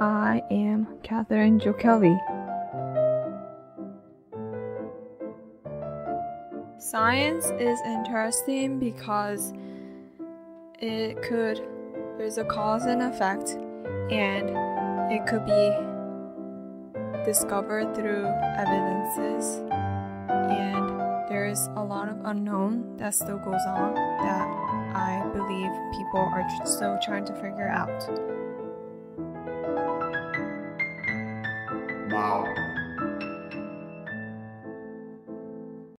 I am Catherine Jo Kelly. Science is interesting because it could, there's a cause and effect, and it could be discovered through evidences. And there's a lot of unknown that still goes on that I believe people are still trying to figure out. Wow.